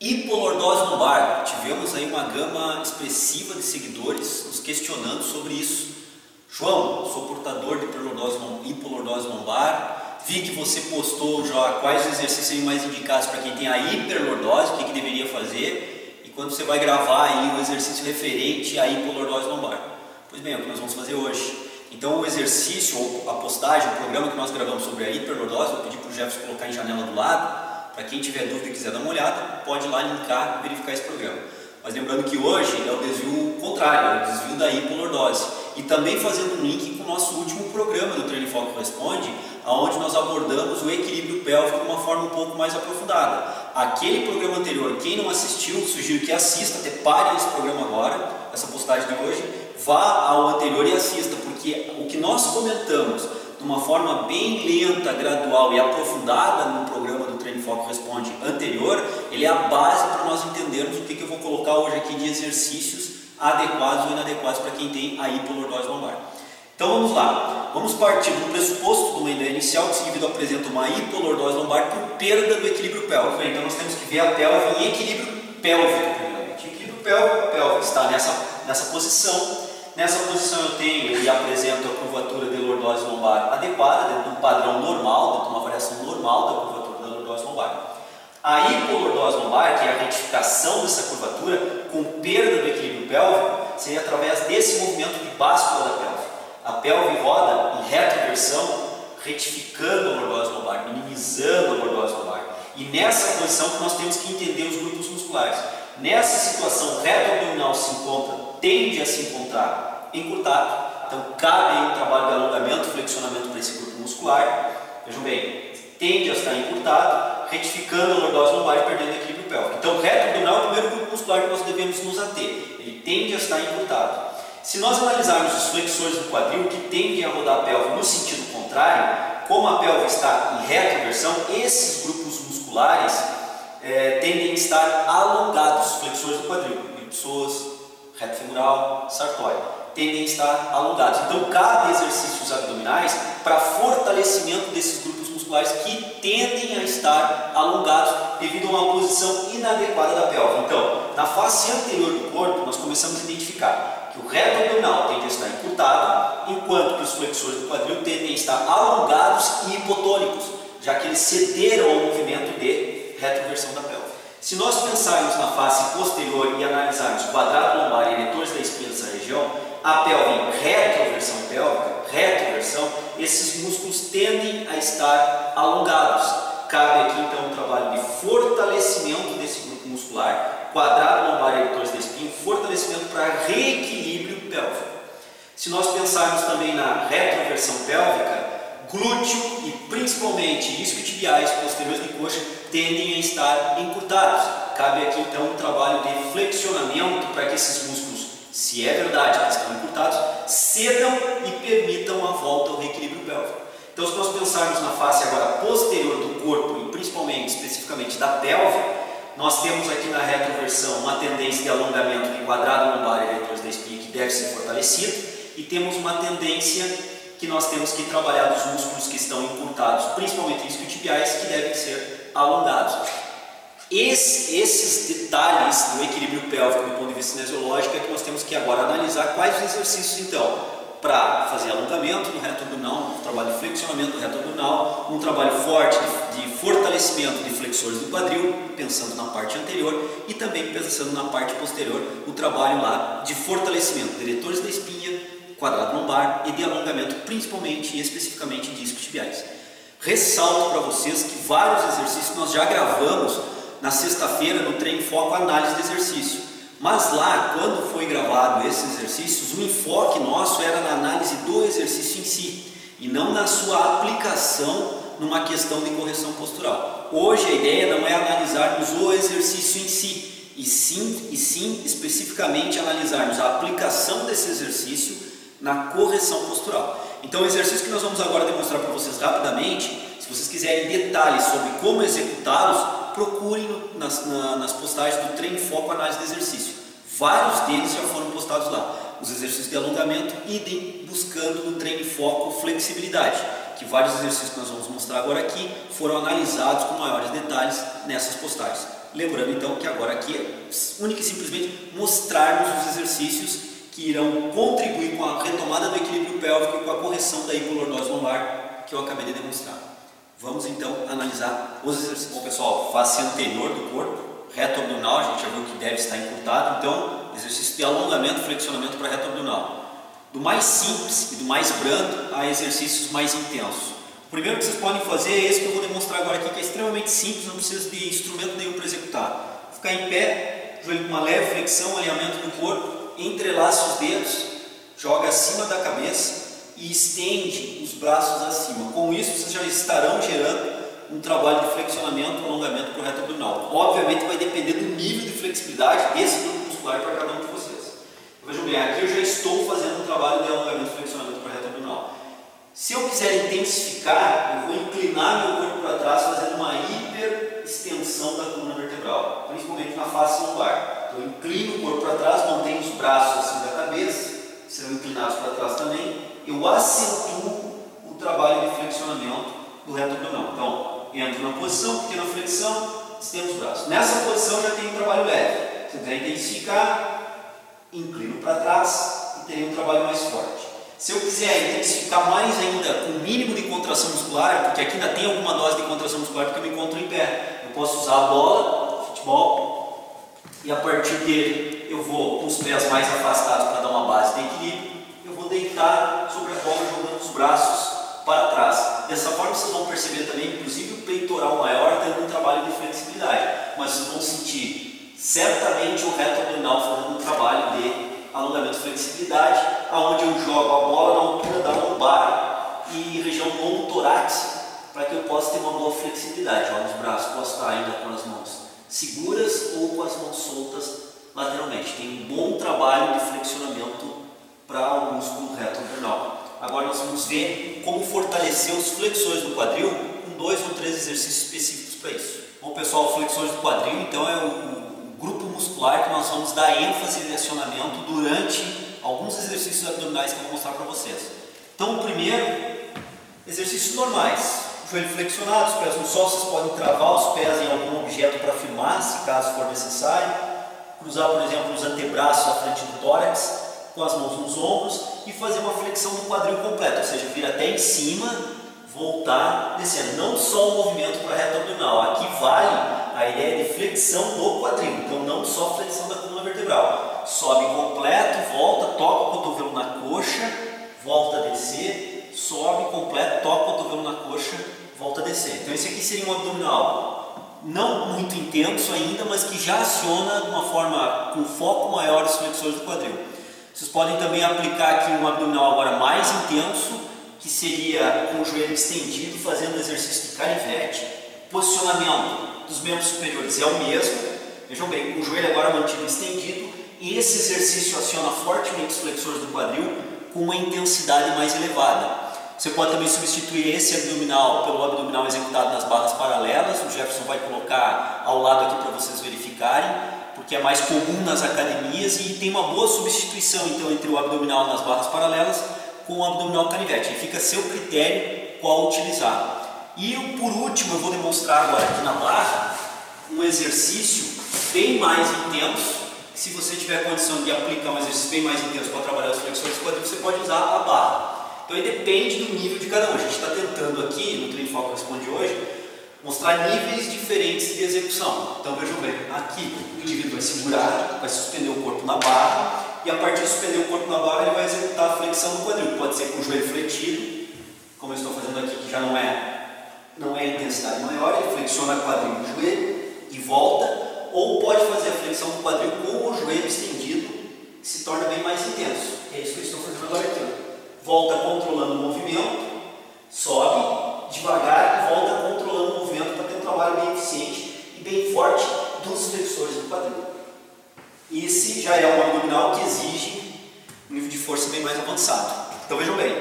Hipolordose lombar. Tivemos aí uma gama expressiva de seguidores nos questionando sobre isso. João, sou portador de hipolordose lombar. Vi que você postou já quais exercícios mais indicados para quem tem a hiperlordose, o que, que deveria fazer. E quando você vai gravar aí um exercício referente à hipolordose lombar. Pois bem, é o que nós vamos fazer hoje. Então o exercício, ou a postagem, o programa que nós gravamos sobre a hiperlordose, vou pedir para o Jefferson colocar em janela do lado para quem tiver dúvida e quiser dar uma olhada, pode ir lá linkar e verificar esse programa. Mas lembrando que hoje é o desvio contrário, é o desvio da hipolordose. E também fazendo um link com o nosso último programa do Treino Foco Responde, onde nós abordamos o equilíbrio pélvico de uma forma um pouco mais aprofundada. Aquele programa anterior, quem não assistiu, sugiro que assista, até pare esse programa agora, essa postagem de hoje, vá ao anterior e assista, porque o que nós comentamos de uma forma bem lenta, gradual e aprofundada no programa Foco Responde anterior, ele é a base para nós entendermos o que, que eu vou colocar hoje aqui de exercícios adequados ou inadequados para quem tem a hipolordose lombar. Então vamos lá, vamos partir do pressuposto de uma ideia inicial que esse indivíduo apresenta uma hipolordose lombar por perda do equilíbrio pélvico. Então nós temos que ver a pelve em equilíbrio pélvico primeiramente. Equilíbrio pélvico, pelve está nessa, nessa posição, Nessa posição eu tenho e apresento a curvatura de lordose lombar adequada, dentro de um padrão normal, dentro de uma variação normal da curvatura. A hipolordose lombar, que é a retificação dessa curvatura com perda do equilíbrio pélvico, seria através desse movimento de báscula da pelve. A pelve roda em retroversão, retificando a lordose lombar, minimizando a lordose lombar. E nessa posição que nós temos que entender os grupos musculares. Nessa situação, reto abdominal se encontra, tende a se encontrar encurtado. Então, cabe um trabalho de alongamento, flexionamento para esse grupo muscular. Vejam bem, tende a estar encurtado, retificando a lordose lombar e perdendo equilíbrio pélvico. Então, reto abdominal é o primeiro grupo muscular que nós devemos nos ater. Ele tende a estar encurtado. Se nós analisarmos os flexores do quadril que tendem a rodar a pelve no sentido contrário, como a pelve está em retroversão, esses grupos musculares é, tendem a estar alongados, flexores do quadril, psoas, reto femoral, sartóide tendem a estar alongados. Então, cabe exercícios abdominais para fortalecimento desses grupos musculares que tendem a estar alongados devido a uma posição inadequada da pelve. Então, na face anterior do corpo, nós começamos a identificar que o reto abdominal tende a estar encurtado, enquanto que os flexores do quadril tendem a estar alongados e hipotônicos, já que eles cederam ao movimento de retroversão da pelve. Se nós pensarmos na face posterior e analisarmos quadrado lombar e eletores da espinha dessa região, a pelve retroversão pélvica, retroversão, esses músculos tendem a estar alongados. Cabe aqui então um trabalho de fortalecimento desse grupo muscular, quadrado lombar e eletores da espinha, fortalecimento para reequilíbrio pélvico. Se nós pensarmos também na retroversão pélvica, glúteo e principalmente isquiotibiais posteriores de coxa tendem a estar encurtados. Cabe aqui então um trabalho de flexionamento para que esses músculos se é verdade que estão encurtados, cedam e permitam a volta ao reequilíbrio pélvico. Então, se nós pensarmos na face agora posterior do corpo e principalmente, especificamente da pelve, nós temos aqui na retroversão uma tendência de alongamento de quadrado lombar e eleitores da espinha que deve ser fortalecido e temos uma tendência que nós temos que trabalhar dos músculos que estão encurtados, principalmente isquiotibiais, que devem ser alongados. Esse, esses detalhes do equilíbrio pélvico do ponto de vista cinesiológico é que nós temos que agora analisar quais os exercícios então para fazer alongamento no reto abdominal, um trabalho de flexionamento do reto abdominal, um trabalho forte de, de, fortalecimento de flexores do quadril, pensando na parte anterior e também pensando na parte posterior, o trabalho lá de fortalecimento diretores da espinha, quadrado lombar e de alongamento, principalmente e especificamente de discos tibiais. Ressalto para vocês que vários exercícios nós já gravamos na sexta-feira no treino foco análise de exercício. Mas lá, quando foi gravado esses exercícios, o enfoque nosso era na análise do exercício em si e não na sua aplicação numa questão de correção postural. Hoje a ideia não é analisarmos o exercício em si, e sim, e sim especificamente analisarmos a aplicação desse exercício na correção postural. Então, o exercício que nós vamos agora demonstrar para vocês rapidamente, se vocês quiserem detalhes sobre como executá-los, procurem nas, na, nas postagens do Treino Foco Análise de Exercício. Vários deles já foram postados lá. Os exercícios de alongamento, idem buscando no Treino Foco Flexibilidade, que vários exercícios que nós vamos mostrar agora aqui foram analisados com maiores detalhes nessas postagens. Lembrando então que agora aqui é única e simplesmente mostrarmos os exercícios que irão contribuir com a retomada do equilíbrio pélvico e com a correção da hipoliordose lombar que eu acabei de demonstrar. Vamos então analisar os exercícios. Bom pessoal, face anterior do corpo, reto abdominal, a gente já viu que deve estar encurtado, então exercício de alongamento, flexionamento para reto abdominal. Do mais simples e do mais brando a exercícios mais intensos. O primeiro que vocês podem fazer é esse que eu vou demonstrar agora aqui, que é extremamente simples, não precisa de instrumento nenhum para executar. Ficar em pé, joelho com uma leve flexão, alinhamento do corpo, entrelaça os dedos, joga acima da cabeça e estende os braços acima. Com isso, vocês já estarão gerando um trabalho de flexionamento, alongamento para o reto abdominal. Obviamente vai depender do nível de flexibilidade desse grupo muscular para cada um de vocês. Vejam bem, aqui eu já estou fazendo um trabalho de alongamento flexionamento para o reto abdominal. Se eu quiser intensificar, eu vou inclinar meu corpo para trás fazendo uma hiper extensão da coluna vertebral, principalmente na face lombar. Então, eu inclino o corpo para trás, mantenho os braços acima da cabeça, serão inclinados para trás também. Eu acentuo o trabalho de flexionamento do reto abdominal. Então, entro na posição, pequena flexão, estendo os braços. Nessa posição já tenho um trabalho leve. Se quiser intensificar, inclino para trás e tenho um trabalho mais forte. Se eu quiser intensificar mais ainda com o mínimo de contração muscular, porque aqui ainda tem alguma dose de contração muscular porque eu me encontro em pé, eu posso usar a bola, futebol, e a partir dele eu vou com os pés mais afastados para dar uma base de equilíbrio, eu deitar sobre a bola jogando os braços para trás. Dessa forma vocês vão perceber também, inclusive o peitoral maior tendo um trabalho de flexibilidade, mas vocês vão sentir certamente o reto abdominal fazendo um trabalho de alongamento e flexibilidade, aonde eu jogo a bola na altura da lombar e região lombo torácica, para que eu possa ter uma boa flexibilidade. Olha os braços, posso estar ainda com as mãos seguras ou com as mãos soltas lateralmente. Tem um bom trabalho de flexionamento para o músculo reto abdominal. Agora nós vamos ver como fortalecer os flexores do quadril com dois ou três exercícios específicos para isso. Bom pessoal, flexores do quadril então é o, o grupo muscular que nós vamos dar ênfase e acionamento durante alguns exercícios abdominais que eu vou mostrar para vocês. Então o primeiro, exercícios normais. Joelho flexionado, os pés no sol, vocês podem travar os pés em algum objeto para firmar, se caso for necessário. Cruzar, por exemplo, os antebraços à frente do tórax com as mãos nos ombros e fazer uma flexão do quadril completo, ou seja, vir até em cima, voltar, descendo. Não só o movimento para a reta abdominal, aqui vale a ideia de flexão do quadril, então não só flexão da coluna vertebral. Sobe completo, volta, toca o cotovelo na coxa, volta a descer, sobe completo, toca o cotovelo na coxa, volta a descer. Então esse aqui seria um abdominal não muito intenso ainda, mas que já aciona de uma forma com foco maior os flexores do quadril. Vocês podem também aplicar aqui um abdominal agora mais intenso, que seria com o joelho estendido, fazendo exercício de canivete. Posicionamento dos membros superiores é o mesmo. Vejam bem, o joelho agora mantido estendido. E esse exercício aciona fortemente os flexores do quadril com uma intensidade mais elevada. Você pode também substituir esse abdominal pelo abdominal executado nas barras paralelas. O Jefferson vai colocar ao lado aqui para vocês verificarem porque é mais comum nas academias e tem uma boa substituição então entre o abdominal nas barras paralelas com o abdominal canivete. E fica a seu critério qual utilizar. E por último, eu vou demonstrar agora aqui na barra um exercício bem mais intenso. Se você tiver condição de aplicar um exercício bem mais intenso para trabalhar flexores do quadril, você pode usar a barra. Então aí depende do nível de cada um. A gente está tentando aqui, no Treino Foco Responde hoje, mostrar níveis diferentes de execução. Então vejam bem, aqui o indivíduo vai segurar, vai suspender o corpo na barra e a partir de suspender o corpo na barra ele vai executar a flexão do quadril. Pode ser com o joelho fletido, como eu estou fazendo aqui, que já não é, não é intensidade maior, ele flexiona o quadril no joelho e volta, ou pode fazer a flexão do quadril com o joelho estendido, que se torna bem mais intenso. É isso que eu estou fazendo agora aqui. Volta controlando o movimento, sobe devagar e volta controlando o movimento para ter um trabalho bem eficiente e bem forte dos flexores do quadril. Esse já é um abdominal que exige um nível de força bem mais avançado. Então vejam bem,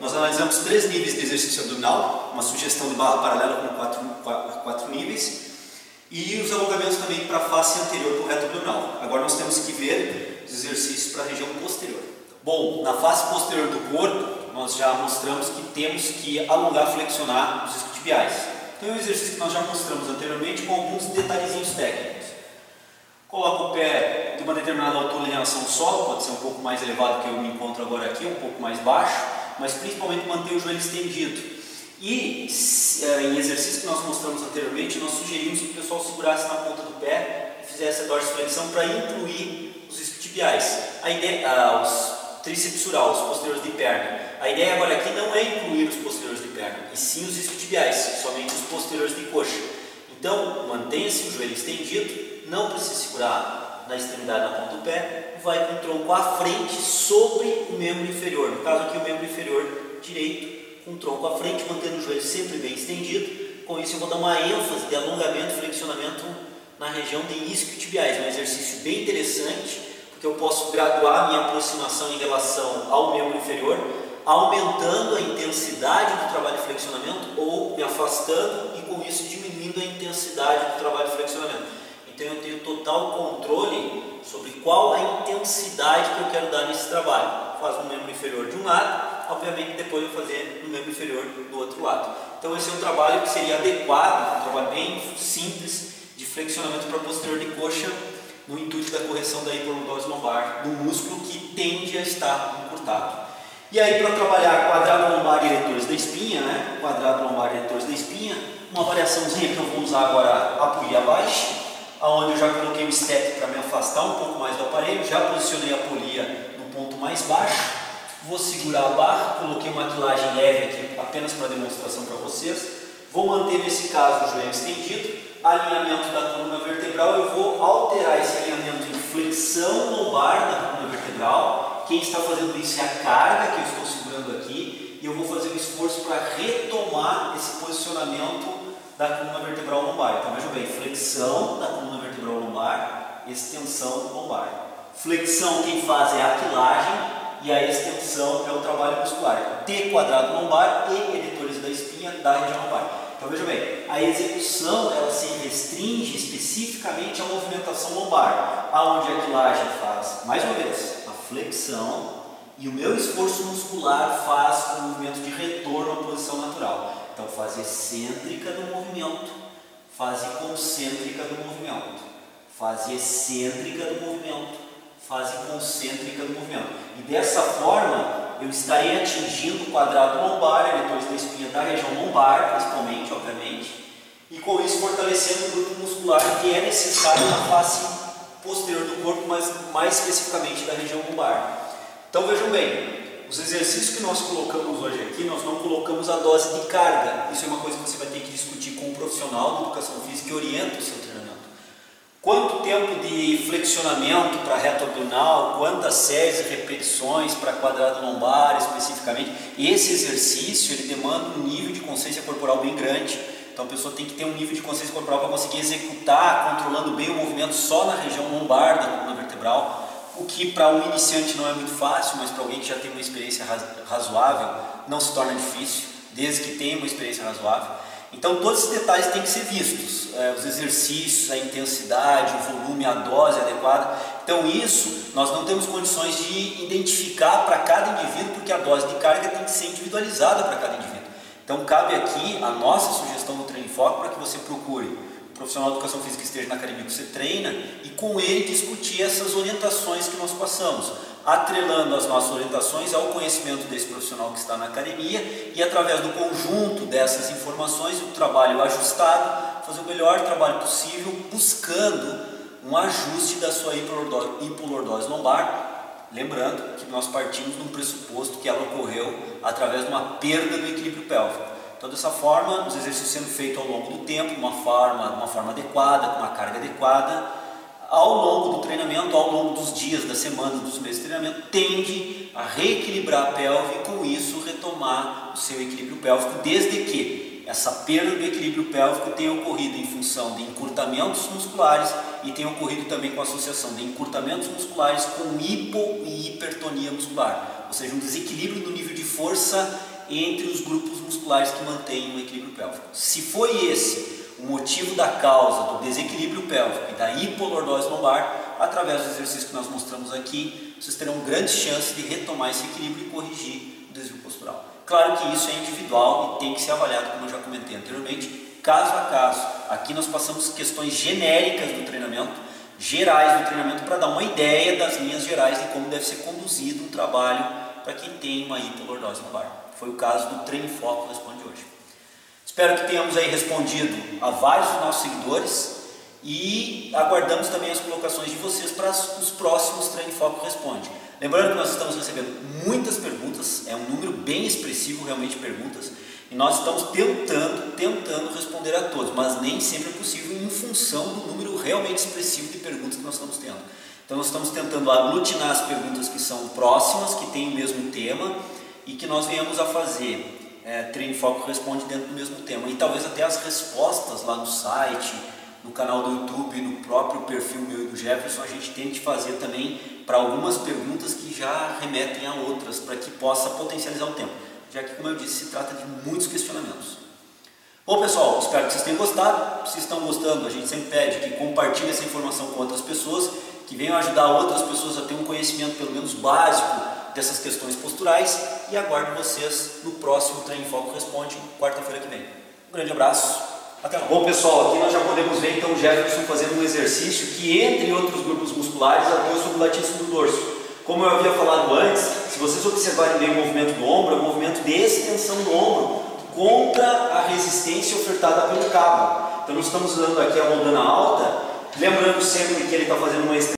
nós analisamos três níveis de exercício abdominal, uma sugestão de barra paralela com quatro, quatro, quatro níveis e os alongamentos também para a face anterior do reto abdominal. Agora nós temos que ver os exercícios para a região posterior. Bom, na face posterior do corpo, nós já mostramos que temos que alongar, flexionar os isquiotibiais. Tem um exercício que nós já mostramos anteriormente com alguns detalhezinhos técnicos. Coloca o pé de uma determinada altura em relação ao solo, pode ser um pouco mais elevado que eu me encontro agora aqui, um pouco mais baixo, mas principalmente manter o joelho estendido. E eh, em exercício que nós mostramos anteriormente, nós sugerimos que o pessoal segurasse na ponta do pé e fizesse a dorsiflexão para incluir os isquiotibiais. A ideia, ah, os tríceps sural, os posteriores de perna. A ideia agora aqui não é incluir os posteriores de perna, e sim os isquiotibiais, somente os posteriores de coxa. Então, mantenha-se o joelho estendido, não precisa segurar na extremidade da ponta do pé, vai com o tronco à frente sobre o membro inferior. No caso aqui, o membro inferior direito com o tronco à frente, mantendo o joelho sempre bem estendido. Com isso, eu vou dar uma ênfase de alongamento e flexionamento na região de isquiotibiais. É um exercício bem interessante, porque eu posso graduar minha aproximação em relação ao membro inferior, aumentando a intensidade do trabalho de flexionamento ou me afastando e com isso diminuindo a intensidade do trabalho de flexionamento. Então eu tenho total controle sobre qual a intensidade que eu quero dar nesse trabalho. Faz no membro inferior de um lado, obviamente depois eu vou fazer no membro inferior do outro lado. Então esse é um trabalho que seria adequado, um trabalho bem simples de flexionamento para posterior de coxa no intuito da correção da hiperlordose lombar do músculo que tende a estar encurtado. E aí para trabalhar quadrado lombar e eretores da espinha, né? quadrado lombar e eretores da espinha, uma variaçãozinha que eu vou usar agora a polia abaixo, aonde eu já coloquei o step para me afastar um pouco mais do aparelho, já posicionei a polia no ponto mais baixo, Vou segurar a barra, coloquei uma quilagem leve aqui apenas para demonstração para vocês. Vou manter nesse caso o joelho estendido, alinhamento da coluna vertebral, eu vou alterar esse alinhamento em flexão lombar da coluna vertebral. Quem está fazendo isso é a carga que eu estou segurando aqui e eu vou fazer um esforço para retomar esse posicionamento da coluna vertebral lombar. Então veja bem, flexão da coluna lombar, extensão lombar. Flexão quem faz é a quilagem, e a extensão é o trabalho muscular. T quadrado lombar e editores da espinha da região lombar. Então veja bem, a execução ela se restringe especificamente à movimentação lombar, aonde a quilagem faz, mais uma vez, a flexão e o meu esforço muscular faz o movimento de retorno à posição natural. Então fase excêntrica do movimento, fase concêntrica do movimento, fase excêntrica do movimento, fase concêntrica do movimento. E dessa forma, eu estarei atingindo o quadrado lombar, eletores da espinha da região lombar, principalmente, obviamente, e com isso fortalecendo o grupo muscular que é necessário na face posterior do corpo, mas mais especificamente da região lombar. Então vejam bem, os exercícios que nós colocamos hoje aqui, nós não colocamos a dose de carga. Isso é uma coisa que você vai ter que discutir com um profissional de educação física que orienta o seu. Quanto tempo de flexionamento para reto abdominal, quantas séries e repetições para quadrado lombar especificamente. Esse exercício ele demanda um nível de consciência corporal bem grande. Então a pessoa tem que ter um nível de consciência corporal para conseguir executar, controlando bem o movimento só na região lombar da coluna vertebral. O que para um iniciante não é muito fácil, mas para alguém que já tem uma experiência razoável não se torna difícil, desde que tenha uma experiência razoável. Então todos esses detalhes têm que ser vistos, é, os exercícios, a intensidade, o volume, a dose adequada. Então isso nós não temos condições de identificar para cada indivíduo, porque a dose de carga tem que ser individualizada para cada indivíduo. Então cabe aqui a nossa sugestão no Treino Foco para que você procure profissional de educação física esteja na academia que você treina e com ele discutir essas orientações que nós passamos atrelando as nossas orientações ao conhecimento desse profissional que está na academia e através do conjunto dessas informações, o trabalho ajustado, fazer o melhor trabalho possível, buscando um ajuste da sua hipolordose lombar, lembrando que nós partimos de um pressuposto que ela ocorreu através de uma perda do equilíbrio pélvico. Então, dessa forma, os exercícios sendo feitos ao longo do tempo, de uma forma, uma forma adequada, com uma carga adequada, ao longo do treinamento, ao longo dos dias, das semanas, dos meses de treinamento, tende a reequilibrar a pelve e com isso retomar o seu equilíbrio pélvico, desde que essa perda do equilíbrio pélvico tenha ocorrido em função de encurtamentos musculares e tenha ocorrido também com associação de encurtamentos musculares com hipo e hipertonia muscular, ou seja, um desequilíbrio do nível de força entre os grupos musculares que mantêm o equilíbrio pélvico. Se foi esse o motivo da causa do desequilíbrio pélvico e da hipolordose lombar, através do exercício que nós mostramos aqui, vocês terão grandes chances de retomar esse equilíbrio e corrigir o desvio postural. Claro que isso é individual e tem que ser avaliado, como eu já comentei anteriormente, caso a caso. Aqui nós passamos questões genéricas do treinamento, gerais do treinamento, para dar uma ideia das linhas gerais de como deve ser conduzido um trabalho para quem tem uma hipolordose lombar. Foi o caso do Treino Foco Responde hoje. Espero que tenhamos aí respondido a vários dos nossos seguidores e aguardamos também as colocações de vocês para os próximos Treino Foco Responde. Lembrando que nós estamos recebendo muitas perguntas, é um número bem expressivo realmente perguntas, e nós estamos tentando, tentando responder a todos, mas nem sempre é possível em função do número realmente expressivo de perguntas que nós estamos tendo. Então nós estamos tentando aglutinar as perguntas que são próximas, que têm o mesmo tema e que nós venhamos a fazer é, Treino Foco Responde dentro do mesmo tema. E talvez até as respostas lá no site, no canal do YouTube, no próprio perfil meu e do Jefferson, a gente tente fazer também para algumas perguntas que já remetem a outras, para que possa potencializar o tempo, já que, como eu disse, se trata de muitos questionamentos. Bom pessoal, espero que vocês tenham gostado. Se estão gostando, a gente sempre pede que compartilhem essa informação com outras pessoas, que venham ajudar outras pessoas a ter um conhecimento pelo menos básico dessas questões posturais e aguardo vocês no próximo Treino Foco Responde, quarta-feira que vem. Um grande abraço até lá. Bom pessoal, aqui nós já podemos ver então o Jefferson fazendo um exercício que entre outros grupos musculares atua sobre o latíssimo do dorso. Como eu havia falado antes, se vocês observarem bem o movimento do ombro, é um movimento de extensão do ombro contra a resistência ofertada pelo cabo. Então nós estamos usando aqui a rodana alta, lembrando sempre que ele está fazendo uma extensão